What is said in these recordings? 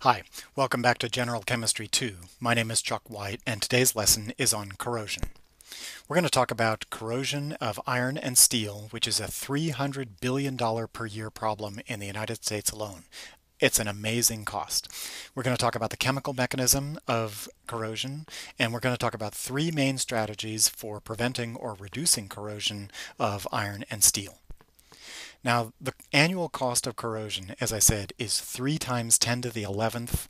Hi, welcome back to General Chemistry 2. My name is Chuck Wight and today's lesson is on corrosion. We're going to talk about corrosion of iron and steel, which is a $300 billion per year problem in the United States alone. It's an amazing cost. We're going to talk about the chemical mechanism of corrosion, and we're going to talk about three main strategies for preventing or reducing corrosion of iron and steel. Now, the annual cost of corrosion, as I said, is 3 times 10 to the 11th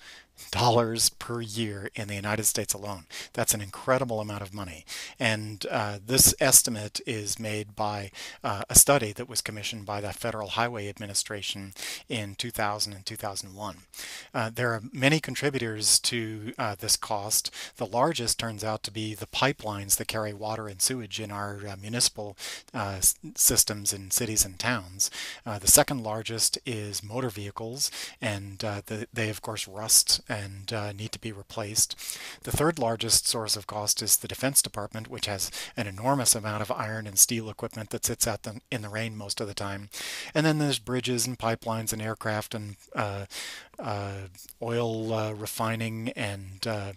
dollars per year in the United States alone. That's an incredible amount of money. And uh, this estimate is made by uh, a study that was commissioned by the Federal Highway Administration in 2000 and 2001. Uh, there are many contributors to uh, this cost. The largest turns out to be the pipelines that carry water and sewage in our uh, municipal uh, systems in cities and towns. the second largest is motor vehicles, and the, they of course rust and uh, need to be replaced. The third largest source of cost is the Defense Department, which has an enormous amount of iron and steel equipment that sits out in the rain most of the time. And then there's bridges and pipelines and aircraft and uh, uh, oil uh, refining and uh,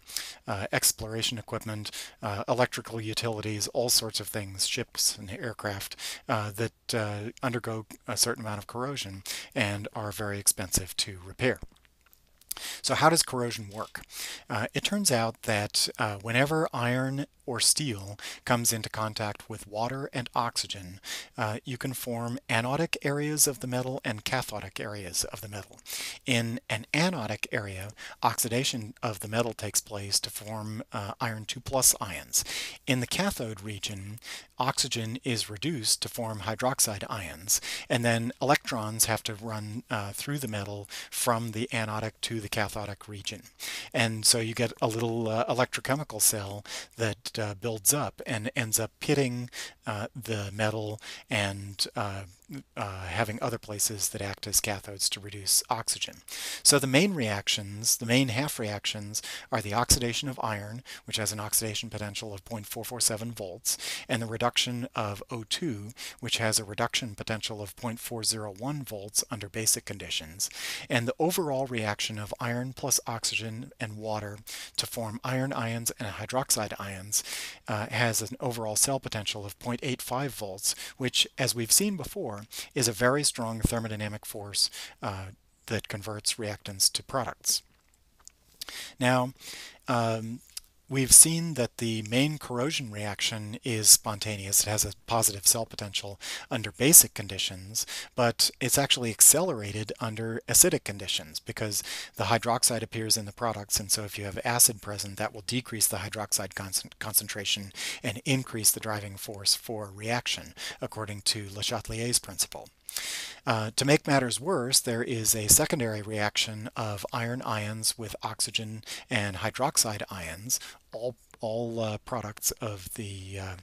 uh, exploration equipment, electrical utilities, all sorts of things, ships and aircraft that undergo a certain amount of corrosion and are very expensive to repair. So how does corrosion work? Uh, it turns out that uh, whenever iron or steel comes into contact with water and oxygen, uh, you can form anodic areas of the metal and cathodic areas of the metal. In an anodic area, oxidation of the metal takes place to form uh, iron 2 plus ions. In the cathode region, oxygen is reduced to form hydroxide ions, and then electrons have to run uh, through the metal from the anodic to the cathodic region. And so you get a little uh, electrochemical cell that uh, builds up and ends up pitting uh, the metal and uh, uh, having other places that act as cathodes to reduce oxygen. So the main reactions, the main half reactions, are the oxidation of iron, which has an oxidation potential of 0.447 volts, and the reduction of O2, which has a reduction potential of 0.401 volts under basic conditions, and the overall reaction of iron plus oxygen and water to form iron ions and hydroxide ions uh, has an overall cell potential of 0.85 volts, which, as we've seen before, is a very strong thermodynamic force uh, that converts reactants to products. Now, um, We've seen that the main corrosion reaction is spontaneous. It has a positive cell potential under basic conditions, but it's actually accelerated under acidic conditions because the hydroxide appears in the products, and so if you have acid present, that will decrease the hydroxide con concentration and increase the driving force for reaction, according to Le Chatelier's principle. Uh, to make matters worse, there is a secondary reaction of iron ions with oxygen and hydroxide ions, all all uh, products of the uh,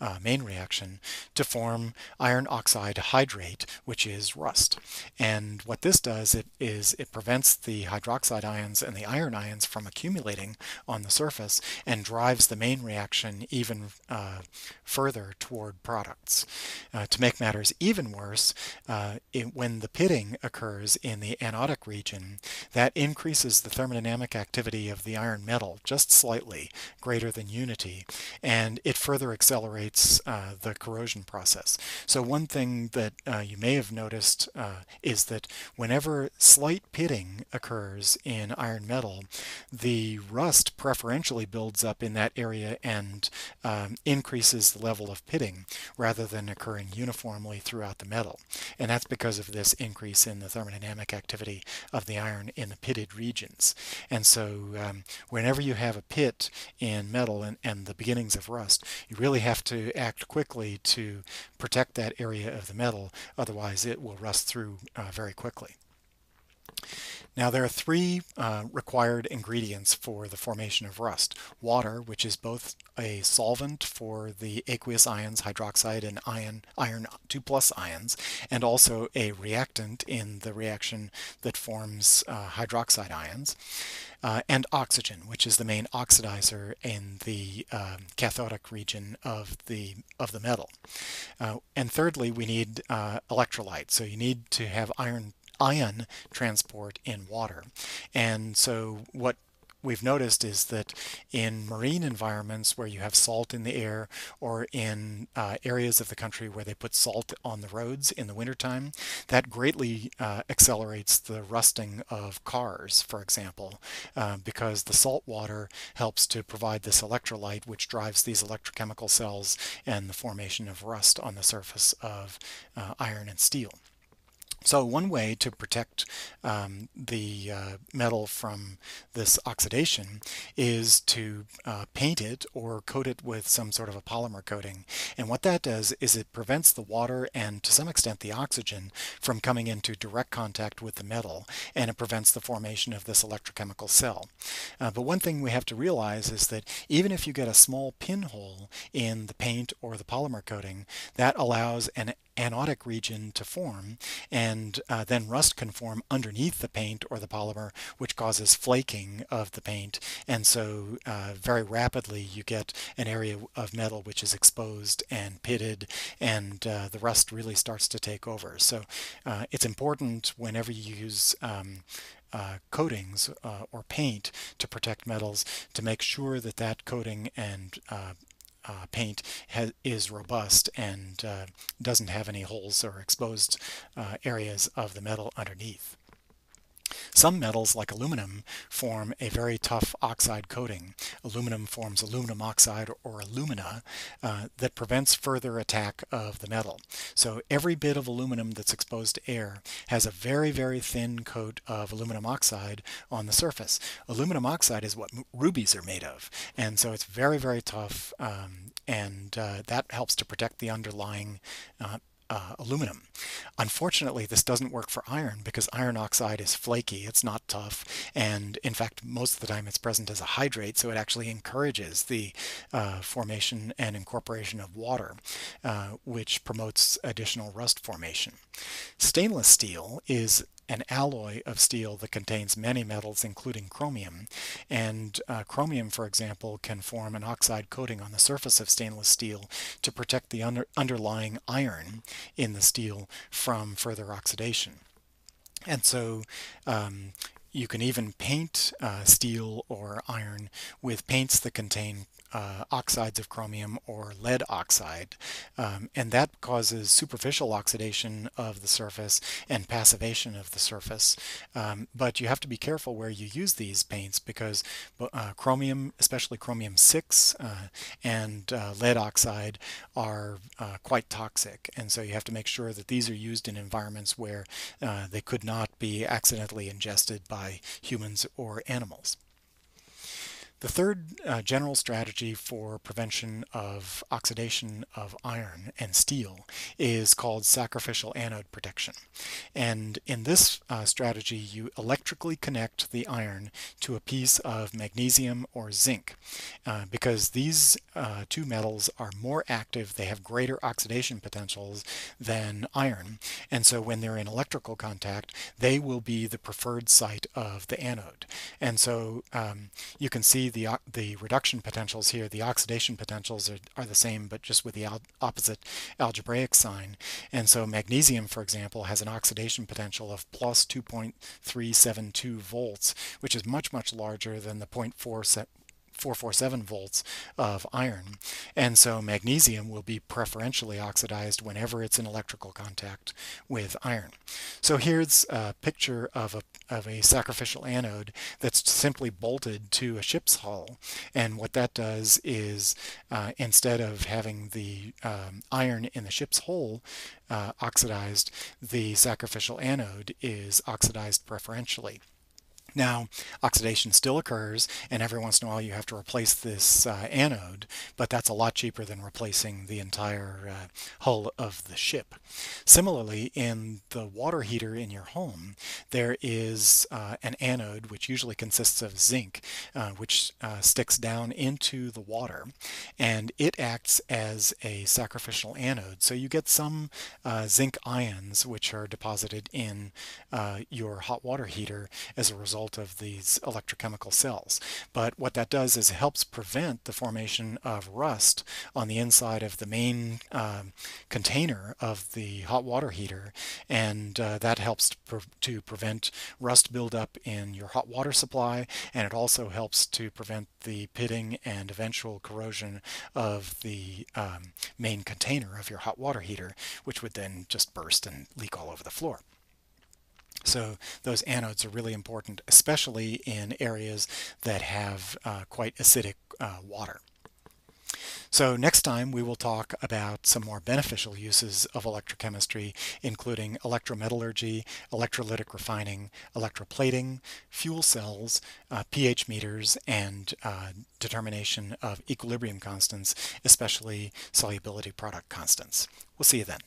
uh, main reaction to form iron oxide hydrate, which is rust. And what this does it, is it prevents the hydroxide ions and the iron ions from accumulating on the surface and drives the main reaction even uh, further toward products. Uh, to make matters even worse, it, when the pitting occurs in the anodic region, that increases the thermodynamic activity of the iron metal just slightly, greater greater than unity, and it further accelerates uh, the corrosion process. So one thing that uh, you may have noticed uh, is that whenever slight pitting occurs in iron metal, the rust preferentially builds up in that area and um, increases the level of pitting rather than occurring uniformly throughout the metal. And that's because of this increase in the thermodynamic activity of the iron in the pitted regions. And so um, whenever you have a pit in metal and, and the beginnings of rust, you really have to act quickly to protect that area of the metal, otherwise it will rust through uh, very quickly. Now there are three uh, required ingredients for the formation of rust. Water, which is both a solvent for the aqueous ions, hydroxide and iron, iron 2 plus ions, and also a reactant in the reaction that forms uh, hydroxide ions. Uh, and oxygen, which is the main oxidizer in the um, cathodic region of the of the metal. Uh, and thirdly, we need uh, electrolytes. So you need to have iron ion transport in water. And so what we've noticed is that in marine environments where you have salt in the air or in uh, areas of the country where they put salt on the roads in the wintertime, that greatly uh, accelerates the rusting of cars, for example, uh, because the salt water helps to provide this electrolyte which drives these electrochemical cells and the formation of rust on the surface of uh, iron and steel. So one way to protect um, the uh, metal from this oxidation is to uh, paint it or coat it with some sort of a polymer coating. And what that does is it prevents the water and to some extent the oxygen from coming into direct contact with the metal and it prevents the formation of this electrochemical cell. Uh, but one thing we have to realize is that even if you get a small pinhole in the paint or the polymer coating, that allows an anodic region to form and uh, then rust can form underneath the paint or the polymer which causes flaking of the paint. And so uh, very rapidly you get an area of metal which is exposed and pitted and uh, the rust really starts to take over. So uh, it's important whenever you use um, uh, coatings uh, or paint to protect metals to make sure that that coating and uh, uh, paint is robust and uh, doesn't have any holes or exposed uh, areas of the metal underneath. Some metals, like aluminum, form a very tough oxide coating. Aluminum forms aluminum oxide or alumina uh, that prevents further attack of the metal. So every bit of aluminum that's exposed to air has a very, very thin coat of aluminum oxide on the surface. Aluminum oxide is what rubies are made of, and so it's very, very tough, um, and uh, that helps to protect the underlying uh, uh, aluminum. Unfortunately, this doesn't work for iron because iron oxide is flaky, it's not tough, and in fact, most of the time it's present as a hydrate, so it actually encourages the uh, formation and incorporation of water, uh, which promotes additional rust formation. Stainless steel is an alloy of steel that contains many metals including chromium. And uh, chromium for example can form an oxide coating on the surface of stainless steel to protect the under underlying iron in the steel from further oxidation. And so um, you can even paint uh, steel or iron with paints that contain uh, oxides of chromium or lead oxide um, and that causes superficial oxidation of the surface and passivation of the surface um, but you have to be careful where you use these paints because uh, chromium especially chromium 6 uh, and uh, lead oxide are uh, quite toxic and so you have to make sure that these are used in environments where uh, they could not be accidentally ingested by humans or animals. The third uh, general strategy for prevention of oxidation of iron and steel is called sacrificial anode protection. And in this uh, strategy, you electrically connect the iron to a piece of magnesium or zinc uh, because these uh, two metals are more active, they have greater oxidation potentials than iron. And so when they're in electrical contact, they will be the preferred site of the anode. And so um, you can see the, the reduction potentials here, the oxidation potentials are, are the same, but just with the al opposite algebraic sign. And so magnesium, for example, has an oxidation potential of plus 2.372 volts, which is much, much larger than the 0.4 447 volts of iron. And so magnesium will be preferentially oxidized whenever it's in electrical contact with iron. So here's a picture of a, of a sacrificial anode that's simply bolted to a ship's hull. And what that does is uh, instead of having the um, iron in the ship's hull uh, oxidized, the sacrificial anode is oxidized preferentially. Now, oxidation still occurs, and every once in a while you have to replace this uh, anode, but that's a lot cheaper than replacing the entire uh, hull of the ship. Similarly, in the water heater in your home, there is uh, an anode, which usually consists of zinc, uh, which uh, sticks down into the water, and it acts as a sacrificial anode. So you get some uh, zinc ions, which are deposited in your hot water heater as a result result of these electrochemical cells. But what that does is it helps prevent the formation of rust on the inside of the main uh, container of the hot water heater and uh, that helps to, pre to prevent rust buildup in your hot water supply and it also helps to prevent the pitting and eventual corrosion of the um, main container of your hot water heater which would then just burst and leak all over the floor. So those anodes are really important, especially in areas that have uh, quite acidic uh, water. So next time we will talk about some more beneficial uses of electrochemistry, including electrometallurgy, electrolytic refining, electroplating, fuel cells, uh, pH meters, and uh, determination of equilibrium constants, especially solubility product constants. We'll see you then.